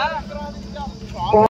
वो